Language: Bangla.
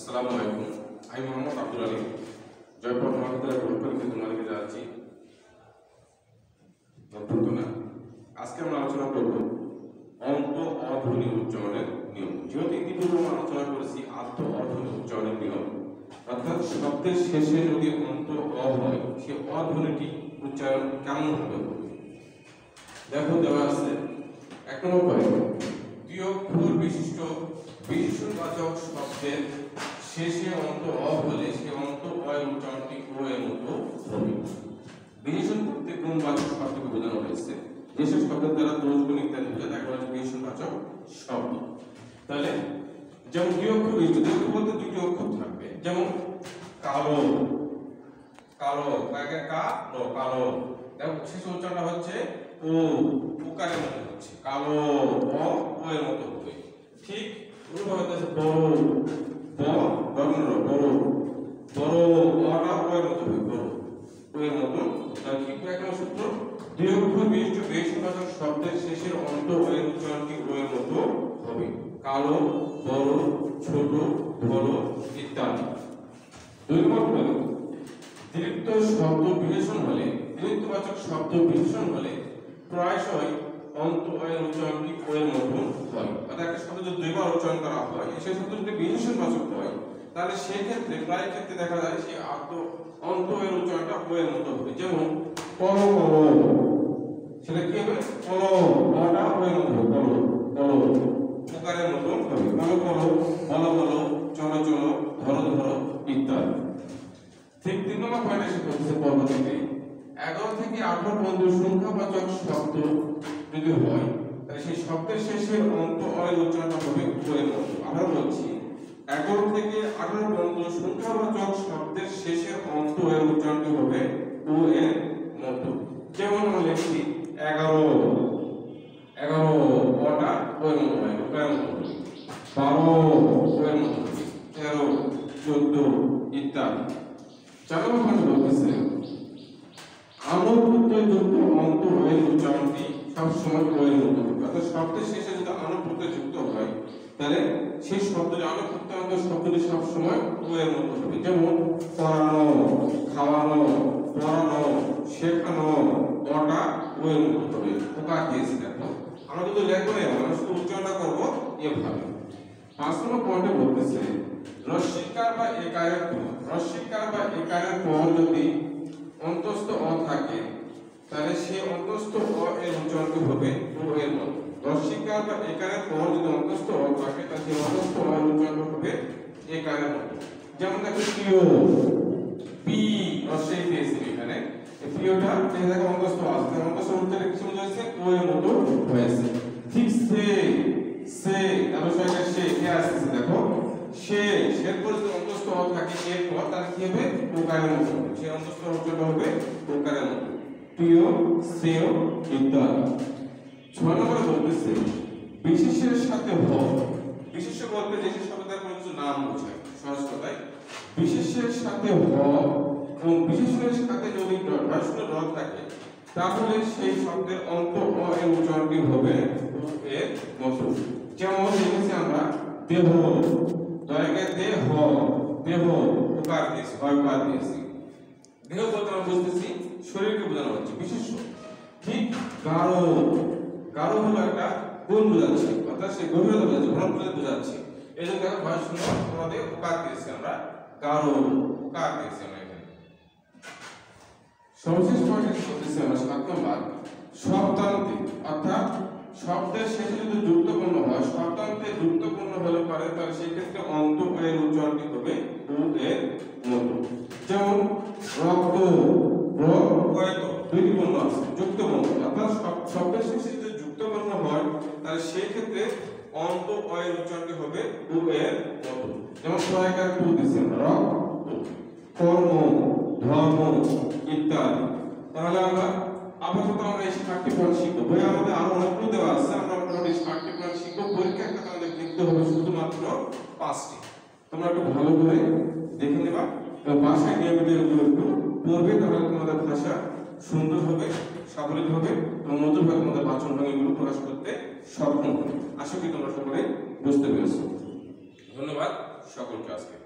আসসালামু আলাইকুম। আমি মোহাম্মদ আব্দুল আলী। জয়পুর মহাবিদ্যালয় পরীক্ষা তোমাদেরকে না আজকে আমরা আলোচনা করব অন্ত অধ্বনি উচ্চারণের নিয়ম। যেহেতু ইতিপূর্বে আমরা আলোচনা করেছি আত্ম অধ্বনি উচ্চারণের নিয়ম, অর্থাৎ শব্দের শেষে যদি অন্ত অ হয়, সে অধ্বনিটি উচ্চারণ কেমন হবে? দেখো, দেওয়া আছে এক নম্বর দুই অক্ষর বিশিষ্ট বিশেষণবাচক শব্দের শেষে অন্ত অ হলে সে অন্ত অ এর উচ্চারণটি ও এর মতো হবে বিশেষণ করতে গুণবাচক শব্দকে বোঝানো হয়েছে? যেসব শব্দের দ্বারা দোষ গুণ ইত্যাদি বোঝায় তাকে বলা বিশেষণবাচক শব্দ। তাহলে যেমন দুই অক্ষর বিশিষ্ট দুই বলতে দুইটি অক্ষর থাকবে। যেমন কালো কালো, কাকে? কা লো কালো। দেখো, শেষ উচ্চারণটা হচ্ছে ও, উকারের মতো হচ্ছে। কালো অ এর মতো হবে। ঠিক হচ্ছে বড় বড় বড় ও মতো হবে বড় ও এর মতো কি শব্দের শেষের অন্ত ও উচ্চারণটি ও মতো হবে কালো বড় ছোট বড় ইত্যাদি দুই নম্বর দীর্ঘ শব্দ বিশেষণ হলে দীর্ঘবাচক শব্দ বিশেষণ হলে প্রায়শই অন্ত এর উচ্চারণটি ও এর মতো হয়। অর্থাৎ একটা শব্দ যদি দুইবার উচ্চারণ করা হয় সেই শব্দ যদি বিশেষণবাচক হয়। তাহলে সেই ক্ষেত্রে প্রায় ক্ষেত্রে দেখা যায় সেই আত্ম অন্ত এর উচ্চারণটা ও মতো হবে। যেমন কলো কলো সেটা কি হবে? কলো অটা ও এর মতো কলো কলো প্রকারের মতো হবে। কলো কলো বলো বলো, চলো চলো, ধরো ধরো, ইত্যাদি। ঠিক তিন নম্বর পয়েন্টে সে বলছে পরবর্তীতে এগারো থেকে আঠারো পর্যন্ত সংখ্যাবাচক শব্দ যদি হয়, তাহলে সেই শব্দের শেষের অন্ত অয়ের উচ্চারণটা হবে ওয়ের মতো। আবার বলছি, এগারো থেকে আঠারো পর্যন্ত সংখ্যাবাচক শব্দের শেষের অন্ত এর উচ্চারণটি হবে ও এর মতো। যেমন আমরা লিখছি, এগারো এগারো অটা ওয়ের মতো হয় ওয়ের মতো বারো ওয়ের মতো তেরো, চোদ্দ ইত্যাদি। চার নম্বর বলতেছে অন্ত হয়ে উচ্চারণটি সবসময় মতো অর্থাৎ শব্দের শেষে যদি আনুপ্রত্যয় যুক্ত হয় তাহলে সেই শব্দের আনুপ্রত্যয় অন্ত শব্দটি সবসময় মতো হবে যেমন পড়ানো খাওয়ানো পড়ানো শেখানো ওয়ের মতো হবে ওকা দিয়েছি দেখো আমরা কিন্তু লেখবো না আমরা শুধু উচ্চারণটা করব এভাবে পাঁচ নম্বর পয়েন্টে বলতেছে রস্বীকার বা পর রস্বীকার বা পর যদি অন্তস্থ সেই অন্তস্থ অ এর উচ্চারণটি হবে ও এর মতো রস্বীকার বা একারের পর যদি অন্তস্থ অ থাকে তাহলে সেই অন্তস্থ অ এর উচ্চারণ হবে একারের মতো। যেমন দেখো পিও, পি রস্বই দিয়েছি এখানে। পিওটা যে দেখো অন্তস্থ আছে অন্তস্থ উচ্চারণে কিছু হয়েছে ও এর মতো হয়েছে। ঠিক সে সে তারপর সঙ্গে সে কে আসছে দেখো। সে সের পর অন্তস্থ অ থাকে এর পর তার কি হবে? ওকারের মতো সে অন্তস্থ উচ্চারণ হবে ওকারের মতো। প্রিয়, শ্রেয় ইত্যাদি ছয় নম্বরে বলতেছে বিশেষের সাথে হ বিশেষ বলতে যে শব্দের কোনো কিছু নাম বোঝায় সহজ কথায় বিশেষের সাথে হ এবং বিশেষণের সাথে যদি ঢাসুর র থাকে, তাহলে সেই শব্দের অন্ত অ এর উচ্চারণটি হবে এর মতো। যেমন লিখেছি আমরা, দেহ দয়াকে দেহ দেহ উকার দিয়েছি উকার দিয়েছি। দেহ বলতে আমরা বুঝতেছি শরীরকে বোঝানো হচ্ছে বিশেষ ঠিক গাঢ় গাঢ় হলো একটা গুণ বোঝাচ্ছে, অর্থাৎ সে গভীরতা বোঝাচ্ছে ঘনত্ব বোঝাচ্ছে। এই জন্য দেখো ভাষা শুনে তোমাদের উকার দিয়েছি আমরা, গাঢ় উকার দিয়েছি আমরা এখানে। সর্বশেষ পয়েন্ট বলতেছি আমরা, সাত নম্বর শব্দান্তে অর্থাৎ শব্দের শেষে যদি যুক্তপূর্ণ হয় শব্দান্তে যুক্তপূর্ণ হলে পারে তাহলে সেই ক্ষেত্রে অন্ত, এর উচ্চারণটি হবে? উ এর রক্ত রক্ত দুইটি বর্ণ আছে যুক্তবর্ণ অর্থাৎ শব- শব্দের শেষে যদি যুক্তবর্ণ হয় তাহলে সেই ক্ষেত্রে অন্ত অয়ের উচ্চারণটি হবে উ এর মতো। যেমন সহায়কার টু দিচ্ছেন রক্ত কর্ম ধর্ম ইত্যাদি। তাহলে আমরা আপাতত আমরা এই ষাটটি পয়েন্ট শিখব। বই আমাদের আরও অনেকগুলো দেওয়া আছে আমরা মোটামুটি ষাটটি পয়েন্ট শিখব। পরীক্ষার ক্ষেত্রে আমাদের লিখতে হবে শুধুমাত্র পাঁচটি। তোমরা একটু ভালো করে দেখে নেবা। ভাষায় নিয়মিত একটু পড়বে, তাহলে তোমাদের ভাষা সুন্দর হবে সাবলীল হবে এবং নতুনভাবে তোমাদের বাচন ভঙ্গিগুলো প্রকাশ করতে সক্ষম হবে। আশা করি তোমরা সকলে বুঝতে পেরেছ। ধন্যবাদ সকলকে আজকে।